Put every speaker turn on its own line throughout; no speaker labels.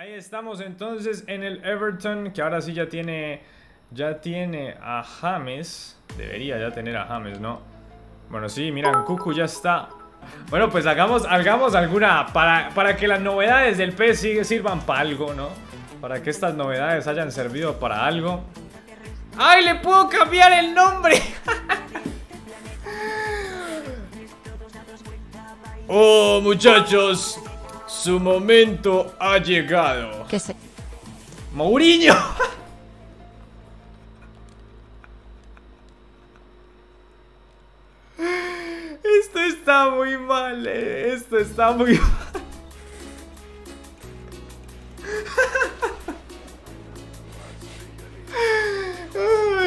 Ahí estamos entonces en el Everton, que ahora sí ya tiene, ya tiene a James. Debería ya tener a James, ¿no? Bueno, sí, miran, Cucu ya está. Bueno, pues hagamos, hagamos alguna, para, para que las novedades del PS sirvan para algo, ¿no? Para que estas novedades hayan servido para algo. ¡Ay, le puedo cambiar el nombre! oh, muchachos, su momento ha llegado.
¿Qué sé?
Mourinho. Esto está muy mal, eh. esto está muy mal.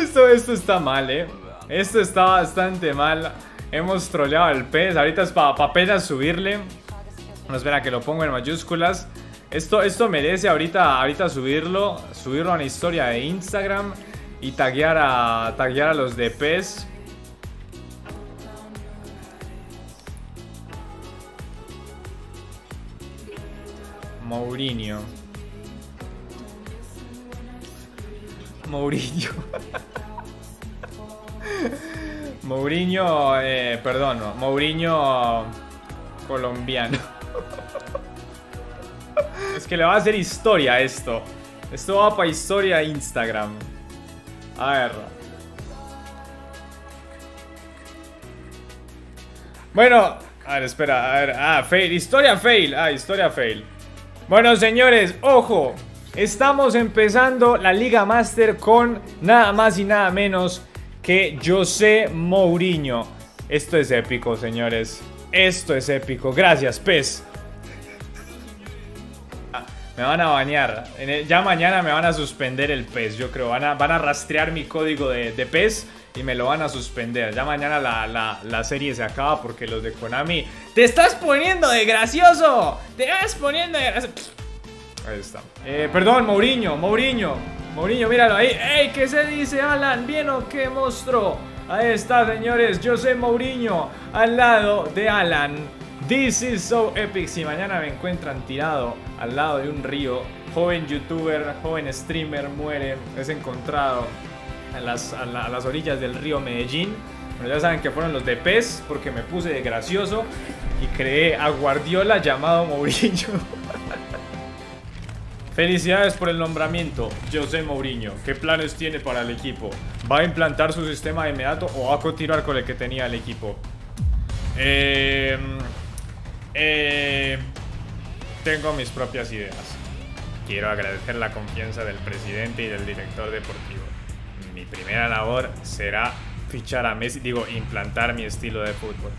Esto, esto está mal, eh. Esto está bastante mal. Hemos troleado al pez. Ahorita es para apenas subirle. No espera que lo pongo en mayúsculas. Esto, esto merece ahorita, ahorita subirlo. Subirlo a una historia de Instagram. Y taguear a, taguear a los de PES. Mourinho. Mourinho. Mourinho, eh, perdón, Mourinho colombiano. Es que le va a hacer historia esto. Esto va para historia Instagram. A ver. Bueno, a ver, espera, a ver. Ah, fail, historia fail. Ah, historia fail. Bueno, señores, ojo. Estamos empezando la Liga Master con nada más y nada menos que José Mourinho. Esto es épico, señores. Esto es épico. Gracias, pez. Me van a bañar. Ya mañana me van a suspender el pez, yo creo. Van a, van a rastrear mi código de, pez y me lo van a suspender. Ya mañana la, la, serie se acaba porque los de Konami... ¡Te estás poniendo de gracioso! ¡Te estás poniendo de gracioso! Ahí está. Eh, perdón, Mourinho, Mourinho. Mourinho, míralo ahí. ¡Ey! ¿Qué se dice, Alan? ¿Bien o qué monstruo? Ahí está, señores. José Mourinho al lado de Alan. This is so epic. Si mañana me encuentran tirado al lado de un río, joven youtuber, joven streamer muere, es encontrado a las, orillas del río Medellín. Bueno, ya saben que fueron los de PES porque me puse de gracioso y creé a Guardiola llamado Mourinho. Felicidades por el nombramiento, José Mourinho. ¿Qué planes tiene para el equipo? ¿Va a implantar su sistema de inmediato o va a continuar con el que tenía el equipo? Eh, eh, tengo mis propias ideas. Quiero agradecer la confianza del presidente y del director deportivo. Mi primera labor será fichar a Messi, digo, implantar mi estilo de fútbol.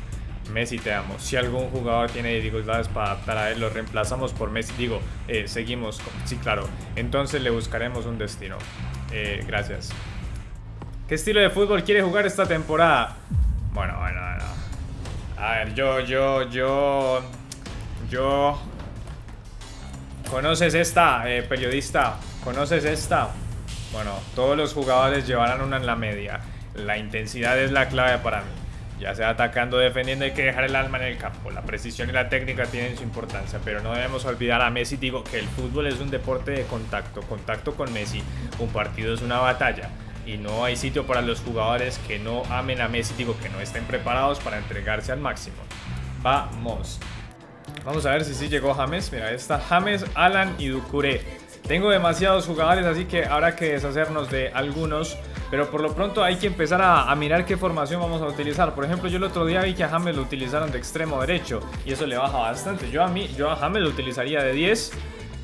Messi te amo. Si algún jugador tiene dificultades para adaptar a él, lo reemplazamos por Messi. Digo, eh, seguimos. Sí, claro. Entonces le buscaremos un destino. Eh, gracias. ¿Qué estilo de fútbol quiere jugar esta temporada? Bueno, bueno, bueno. A ver, yo, yo, yo... Yo... ¿Conoces esta, eh, periodista? ¿Conoces esta? Bueno, todos los jugadores llevarán una en la media. La intensidad es la clave para mí. Ya sea atacando defendiendo hay que dejar el alma en el campo. La precisión y la técnica tienen su importancia, pero no debemos olvidar a Messi. Digo que el fútbol es un deporte de contacto, contacto con Messi. Un partido es una batalla y no hay sitio para los jugadores que no amen a Messi, digo que no estén preparados para entregarse al máximo. Vamos. Vamos a ver si sí llegó James. Mira, ahí está James, Alan y Ducuré. Tengo demasiados jugadores, así que habrá que deshacernos de algunos. Pero por lo pronto hay que empezar a, mirar qué formación vamos a utilizar. Por ejemplo, yo el otro día vi que a James lo utilizaron de extremo derecho. Y eso le baja bastante. Yo a mí, yo a James lo utilizaría de 10.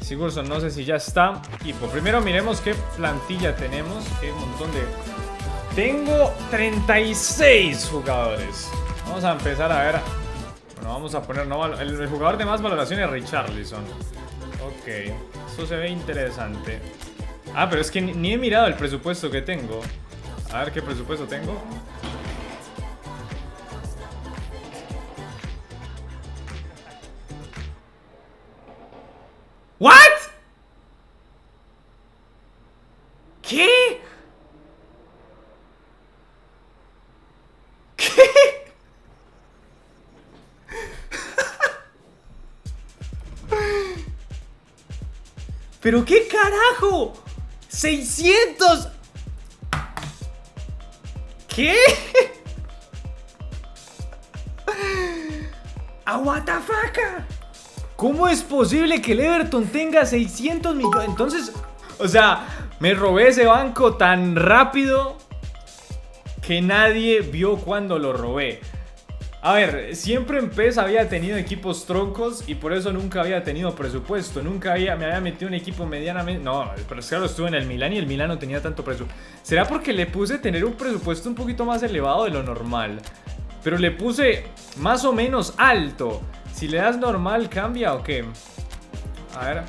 Sigurdsson no sé si ya está. Y pues primero miremos qué plantilla tenemos. Qué montón de... Tengo 36 jugadores. Vamos a empezar a ver... Bueno, vamos a poner... No, el, el jugador de más valoración es Richarlison. Ok, eso se ve interesante. Ah, pero es que ni, he mirado el presupuesto que tengo. A ver qué presupuesto tengo. ¿What? ¿Qué? ¿Pero qué carajo? ¡600! ¿Qué? ¡Aguatafaca! ¿Cómo es posible que el Everton tenga 600 millones? Entonces, o sea, me robé ese banco tan rápido que nadie vio cuando lo robé. A ver, siempre en PES había tenido equipos troncos y por eso nunca había tenido presupuesto. Nunca había, me había metido un equipo medianamente... No, pero claro, estuve en el Milan y el Milan no tenía tanto presupuesto. ¿Será porque le puse tener un presupuesto un poquito más elevado de lo normal? Pero le puse más o menos alto. Si le das normal, ¿cambia o qué? A ver.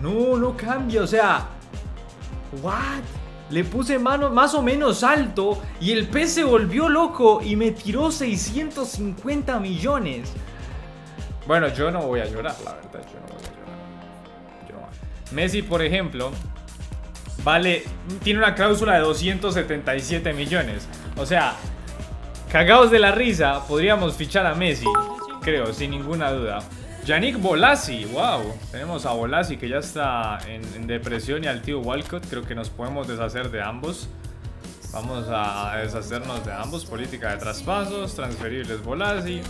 No, no cambia, o sea... ¿What? Le puse mano más o menos alto y el pez se volvió loco y me tiró 650 millones. Bueno, yo no voy a llorar, la verdad, yo no voy a llorar. Messi, por ejemplo, vale, tiene una cláusula de 277 millones. O sea, cagados de la risa, podríamos fichar a Messi, creo, sin ninguna duda. Yannick Bolasi, wow. Tenemos a Bolasi que ya está en, depresión y al tío Walcott. Creo que nos podemos deshacer de ambos. Vamos a deshacernos de ambos. Política de traspasos, transferibles Bolasi.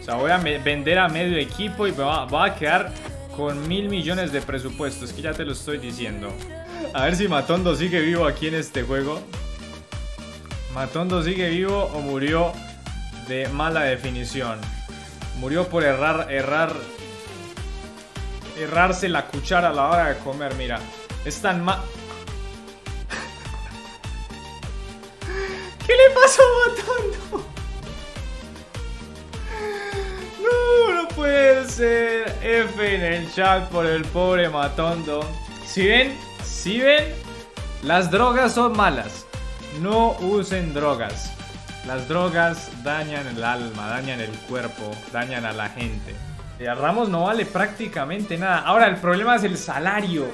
O sea, voy a vender a medio equipo y me va, a quedar con mil millones de presupuestos. Que ya te lo estoy diciendo. A ver si Matondo sigue vivo aquí en este juego. Matondo sigue vivo o murió de mala definición. Murió por errar, errar errarse la cuchara a la hora de comer, mira. Es tan ma... ¿Qué le pasó a Matondo? No, no puede ser. F en el chat por el pobre Matondo. Si ven, si ven, las drogas son malas. No usen drogas. Las drogas dañan el alma, dañan el cuerpo, dañan a la gente. Eh, Ramos no vale prácticamente nada. Ahora, el problema es el salario.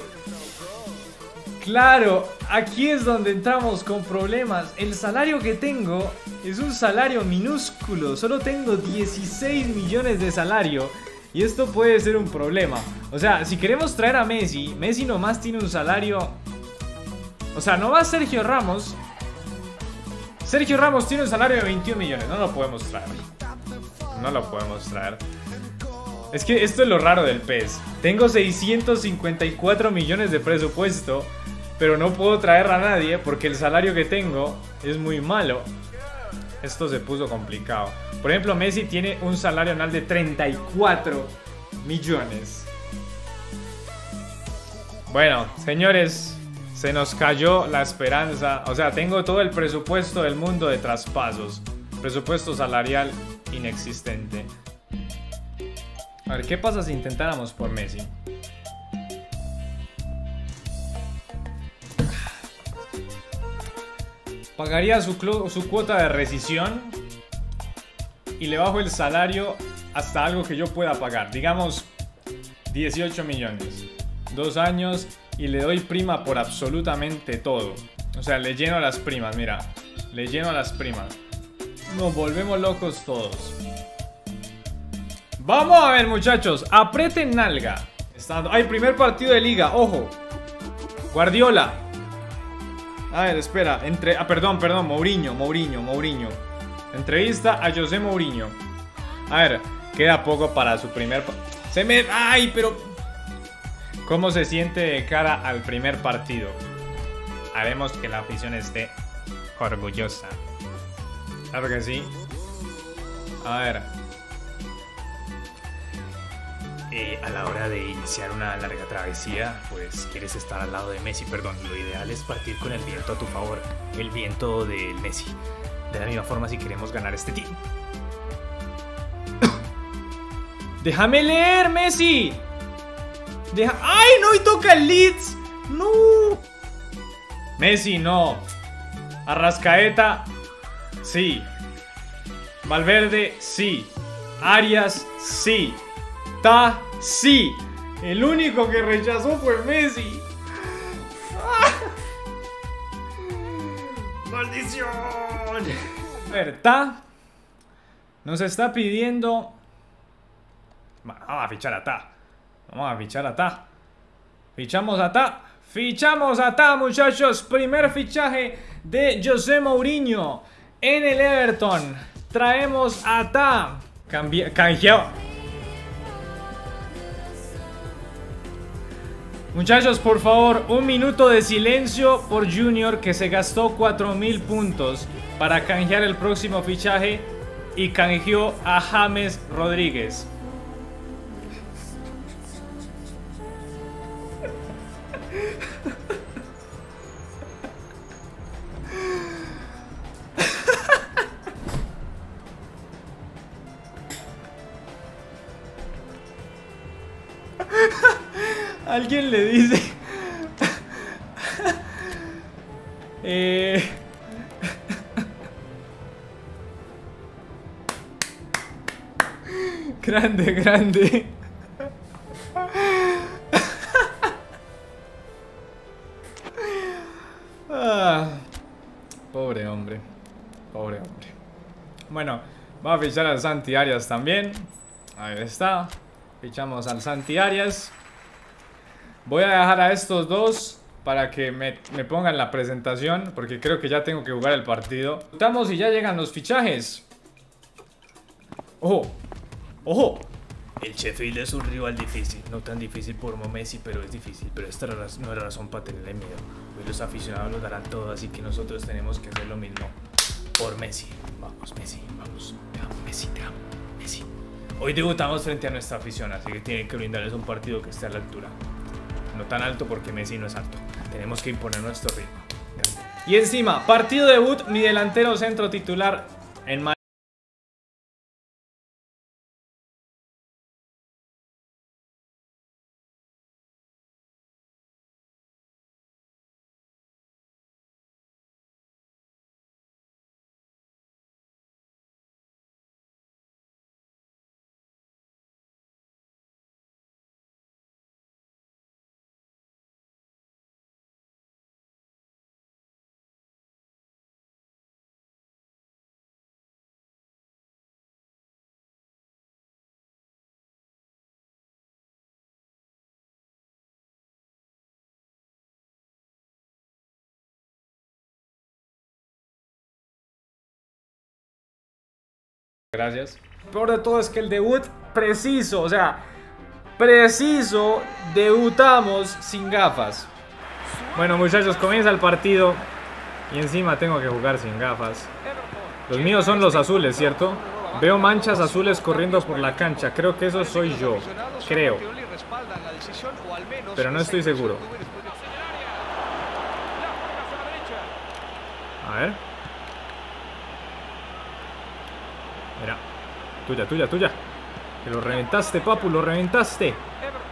Claro, aquí es donde entramos con problemas. El salario que tengo es un salario minúsculo. Solo tengo 16 millones de salario. Y esto puede ser un problema. O sea, si queremos traer a Messi, Messi nomás tiene un salario... O sea, no va Sergio Ramos. Sergio Ramos tiene un salario de 21 millones. No lo podemos traer. No lo podemos traer. Es que esto es lo raro del PES. Tengo 654 millones de presupuesto, pero no puedo traer a nadie porque el salario que tengo es muy malo. Esto se puso complicado. Por ejemplo, Messi tiene un salario anual de 34 millones. Bueno, señores, se nos cayó la esperanza. O sea, tengo todo el presupuesto del mundo de traspasos. Presupuesto salarial inexistente. A ver, ¿qué pasa si intentáramos por Messi? Pagaría su, cuota de rescisión y le bajo el salario hasta algo que yo pueda pagar. Digamos 18 millones. Dos años y le doy prima por absolutamente todo. O sea, le lleno las primas, mira. Le lleno las primas. Nos volvemos locos todos. Vamos a ver, muchachos. Apreten nalga. Hay primer partido de liga. Ojo. Guardiola. A ver, espera. Entre... Ah, perdón, perdón. Mourinho, Mourinho, Mourinho. Entrevista a José Mourinho. A ver, queda poco para su primer... Se me... ¡Ay, pero... ¿Cómo se siente de cara al primer partido? Haremos que la afición esté orgullosa. Claro que sí. A ver. Eh, a la hora de iniciar una larga travesía, pues quieres estar al lado de Messi, perdón, lo ideal es partir con el viento a tu favor, el viento del Messi. De la misma forma si queremos ganar este team. ¡Déjame leer, Messi! Deja... ¡Ay, no! Y toca el Leeds. ¡No! Messi, no. Arrascaeta, sí. Valverde, sí. Arias, sí. Ta, sí. El único que rechazó fue Messi. ¡Maldición! Ta nos está pidiendo... Vamos a fichar a Ta. Vamos a fichar a Ta. Fichamos a Ta. Fichamos a Ta, muchachos. Primer fichaje de José Mourinho en el Everton. Traemos a Ta. Muchachos, por favor, un minuto de silencio por Junior que se gastó 4000 puntos para canjear el próximo fichaje y canjeó a James Rodríguez. Alguien le dice... eh... grande, grande. Ah, pobre hombre. Pobre hombre. Bueno, va a fichar al Santi Arias también. Ahí está. Fichamos al Santi Arias. Voy a dejar a estos dos para que me, pongan la presentación, porque creo que ya tengo que jugar el partido. Estamos y ya llegan los fichajes. ¡Ojo! ¡Ojo!
El Sheffield es un rival difícil, no tan difícil por Messi, pero es difícil. Pero esta no era razón para tenerle miedo. Hoy los aficionados lo darán todo, así que nosotros tenemos que hacer lo mismo por Messi. Vamos, Messi, vamos. Te amo, Messi, te amo, Messi. Hoy debutamos frente a nuestra afición, así que tienen que brindarles un partido que esté a la altura no tan alto porque Messi no es alto. Tenemos que imponer nuestro ritmo.
Y encima, partido debut, mi delantero centro titular en Gracias. Peor de todo es que el debut preciso, o sea, preciso, debutamos sin gafas. Bueno muchachos, comienza el partido y encima tengo que jugar sin gafas. Los míos son los azules, ¿cierto? Veo manchas azules corriendo por la cancha, creo que eso soy yo, creo. Pero no estoy seguro. A ver. Mira. Tuya, tuya, tuya. Que lo reventaste, papu, lo reventaste.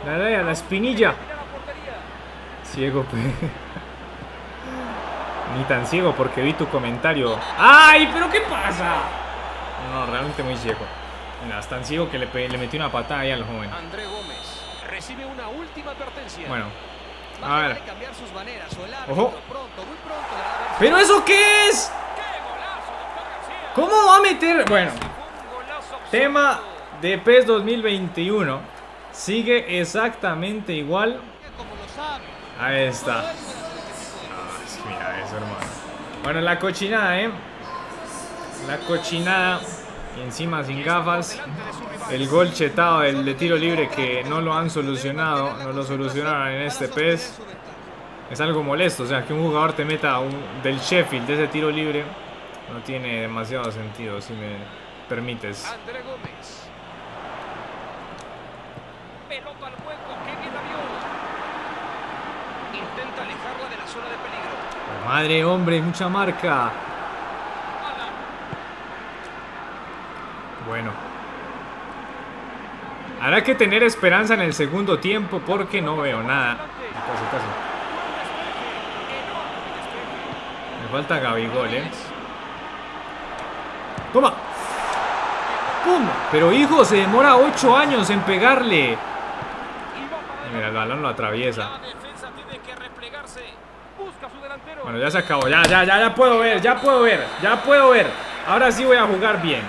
Dale a la espinilla. Ciego, Ni tan ciego porque vi tu comentario. ¡Ay! ¿Pero qué pasa? No, realmente muy ciego. Mira, es tan ciego que le, le metí una patada ahí al joven. André Gómez recibe una última advertencia. Bueno. A ver. Ojo. ¿Pero eso qué es? ¿Cómo va a meter? Bueno. Tema de PES 2021 sigue exactamente igual. Ahí está. Ah, mira eso, hermano. Bueno, la cochinada, ¿eh? La cochinada. Y encima sin gafas. El gol chetado el de tiro libre que no lo han solucionado. No lo solucionaron en este PES. Es algo molesto. O sea, que un jugador te meta un, del Sheffield de ese tiro libre. No tiene demasiado sentido, si me permites. André Gómez. Pelota al hueco, que bien la vio. Intenta alejarla de la zona de peligro. Madre, hombre, mucha marca. Bueno. Habrá que tener esperanza en el segundo tiempo porque no veo nada. Casi, casi. Me falta Gabigol, ¿eh? ¡Toma! Pero hijo, se demora 8 años en pegarle. mira, el balón lo atraviesa. Bueno, ya se acabó. Ya, ya, ya, ya puedo ver, ya puedo ver, ya puedo ver. Ahora sí voy a jugar bien.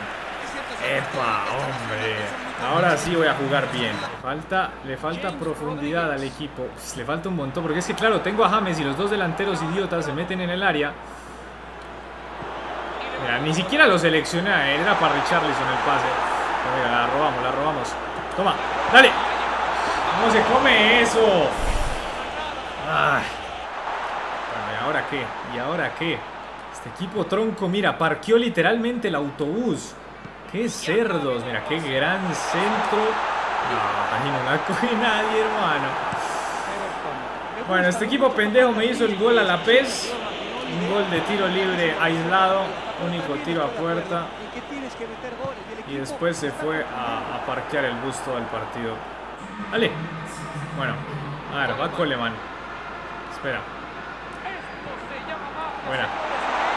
Epa, hombre. Ahora sí voy a jugar bien. Le falta, le falta profundidad al equipo. le falta un montón. Porque es que, claro, tengo a James y los dos delanteros idiotas se meten en el área. Mira, ni siquiera lo seleccioné a él. Era para Richarlison el pase. Pero mira, la robamos, la robamos. Toma, dale. ¿Cómo se come eso? Ay. Bueno, ¿y ahora qué? ¿Y ahora qué? Este equipo tronco, mira, parqueó literalmente el autobús. ¡Qué cerdos! Mira, qué gran centro. No, no la coge nadie, hermano. Bueno, este equipo pendejo me hizo el gol a la PES. Un gol de tiro libre aislado. Único tiro a puerta. Y después se fue a, parquear el busto del partido. Dale. Bueno, a ver, va Coleman. Espera. Buena.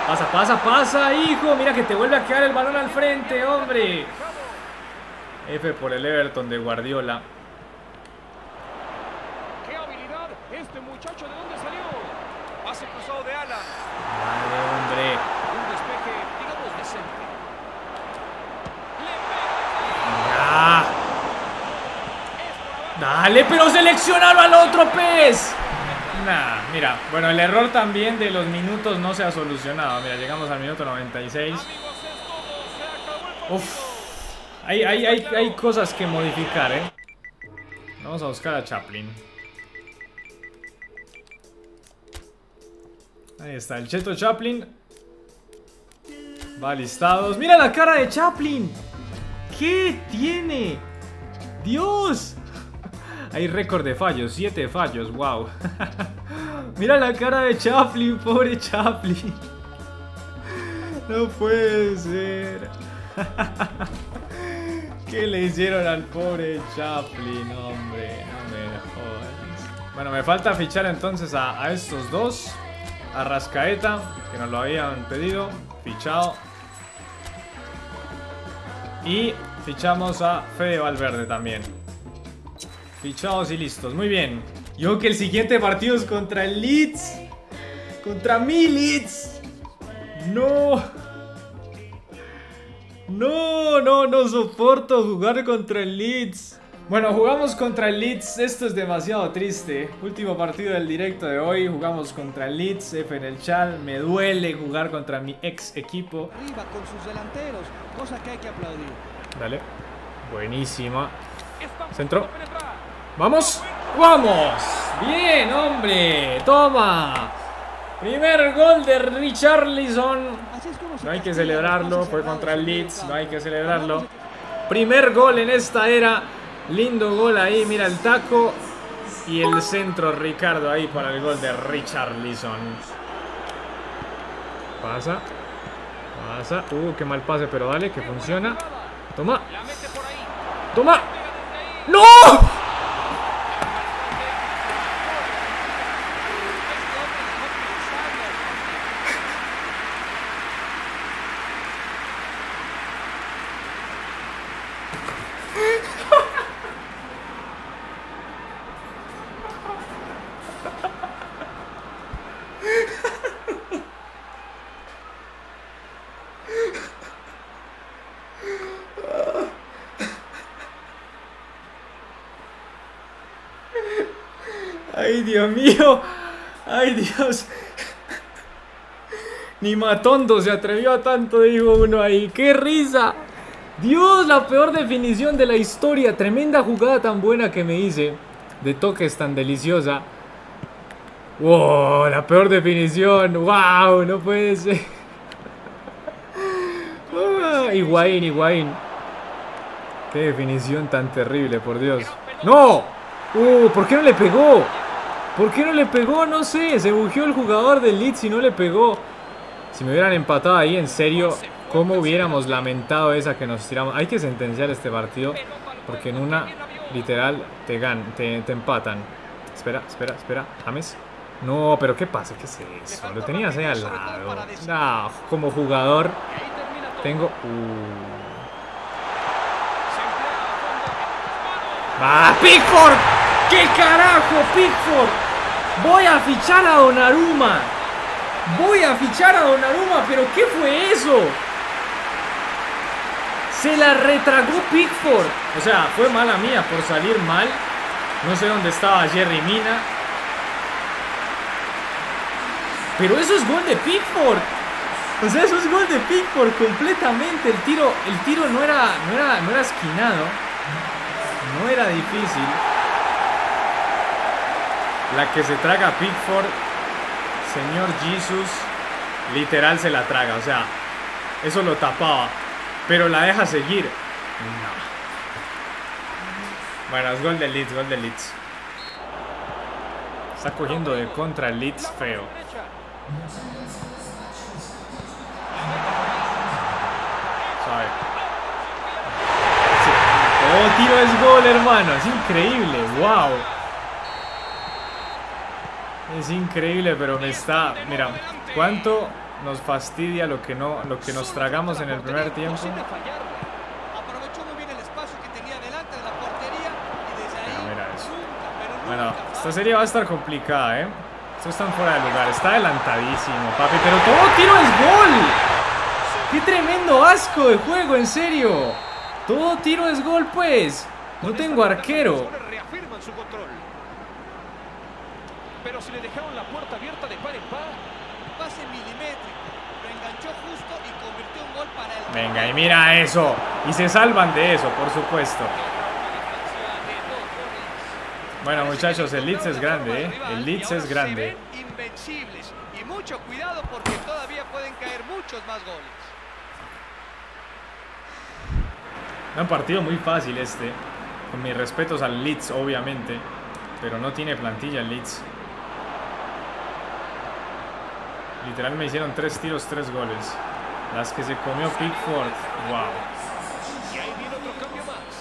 Pasa, pasa, pasa, hijo. Mira que te vuelve a quedar el balón al frente, hombre. F por el Everton de Guardiola.
¡Qué habilidad! Este muchacho, ¿de dónde salió? Pase cruzado de ala.
Vale, hombre.
Un despeje, digamos, decente.
Ah. Dale, pero seleccionalo al otro pez. Nah, mira, bueno, el error también de los minutos no se ha solucionado. Mira, llegamos al minuto 96. Uf, hay, hay, hay, hay cosas que modificar, ¿eh? Vamos a buscar a Chaplin. Ahí está, el Cheto Chaplin. Va listados. ¡Mira la cara de Chaplin! ¿Qué tiene? ¡Dios! Hay récord de fallos, 7 fallos, wow. Mira la cara de Chaplin, pobre Chaplin. No puede ser. ¿Qué le hicieron al pobre Chaplin, hombre? No me jodas. Bueno, me falta fichar entonces a, estos dos. A Rascaeta, que nos lo habían pedido. Fichado. Y fichamos a Fede Valverde también. Fichados y listos. Muy bien. Yo que el siguiente partido es contra el Leeds. Contra mi Leeds. No. No, no, no soporto jugar contra el Leeds. Bueno, jugamos contra el Leeds. Esto es demasiado triste. Último partido del directo de hoy. Jugamos contra el Leeds. F en el chat. Me duele jugar contra mi ex equipo.
Arriba con sus delanteros, cosa que hay que aplaudir.
Dale. Buenísima. Centro. ¡Vamos! ¡Vamos! ¡Bien, hombre! ¡Toma! Primer gol de Richarlison. No hay que celebrarlo. Fue contra el Leeds. No hay que celebrarlo. Primer gol en esta era. Lindo gol ahí. Mira el taco. Y el centro Ricardo ahí para el gol de Richarlison. Pasa. Pasa. Uh, qué mal pase, pero dale, que funciona. Toma. Toma. ¡No! Ay, Dios mío. Ay, Dios. Ni Matondo se atrevió a tanto, digo uno ahí. ¡Qué risa! Dios, la peor definición de la historia. Tremenda jugada tan buena que me hice. De toques tan deliciosa. ¡Wow! La peor definición. ¡Wow! No puede ser. Ah, Higuaín, Higuaín. Qué definición tan terrible, por Dios. ¡No! ¡Uh! ¿Por qué no le pegó? ¿Por qué no le pegó? No sé. Se bugió el jugador del Leeds y no le pegó. Si me hubieran empatado ahí, en serio, ¿cómo hubiéramos lamentado esa que nos tiramos? Hay que sentenciar este partido porque en una, literal, te, gan te, te empatan. Espera, espera, espera. James. No, pero ¿qué pasa? ¿Qué es eso? Lo tenías ahí al lado. No, como jugador tengo... Uh. ¡Ah, Pickford! ¿Qué carajo, Pickford? Voy a fichar a Donnarumma. Voy a fichar a Donnarumma, pero ¿qué fue eso? Se la retragó Pickford. O sea, fue mala mía por salir mal. No sé dónde estaba Jerry Mina. Pero eso es gol de Pickford. O sea, eso es gol de Pickford completamente. El tiro, el tiro no era, no era, no era esquinado. No era difícil. La que se traga Pickford, señor Jesus, literal se la traga. O sea, eso lo tapaba. Pero la deja seguir. No. Bueno, es gol de Leeds, gol de Leeds. Está cogiendo de contra el Leeds feo. Sabe. Sí. Todo tiro es gol, hermano. Es increíble. Wow. Es increíble, pero me está. Mira, cuánto nos fastidia lo que no, lo que nos tragamos en el primer tiempo.
Aprovechó muy bien el espacio que tenía delante de la portería y desde ahí
Mira, mira eso. Bueno, esta serie va a estar complicada, ¿eh? Estos están fuera de lugar. Está adelantadísimo, papi. Pero todo tiro es gol. ¡Qué tremendo asco de juego, en serio! Todo tiro es gol, pues. No tengo arquero.
los jugadores reafirman su control. Pero si le dejaron la puerta abierta de par en par,
Pase milimétrico. Lo enganchó justo y convirtió un gol para el.
Venga, y mira eso. Y se salvan de eso, por supuesto. Bueno, muchachos, el Leeds es grande, ¿eh? El Leeds es grande.
Invencibles. Y mucho cuidado porque todavía pueden caer muchos más goles.
Un partido muy fácil este. Con mis respetos al Leeds, obviamente. Pero no tiene plantilla el Leeds. Literal me hicieron tres tiros, tres goles. Las que se comió Pickford. Wow.
y ahí viene otro cambio más.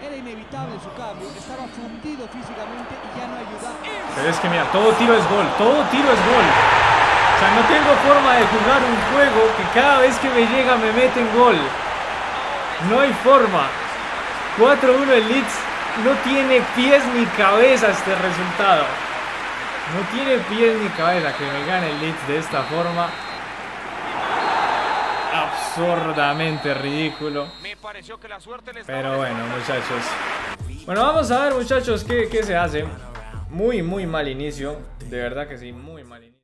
Era inevitable su cambio. Estaba fundido físicamente y ya no ayudaba.
Pero es que mira, todo tiro es gol. Todo tiro es gol. O sea, no tengo forma de jugar un juego que cada vez que me llega me meten gol. No hay forma. 4-1 el Leeds no tiene pies ni cabeza este resultado. No tiene pies ni cabeza que me gane el Leeds de esta forma. Absurdamente ridículo. Pero bueno, muchachos. Bueno, vamos a ver, muchachos, qué, qué se hace. Muy, muy mal inicio. De verdad que sí, muy mal inicio.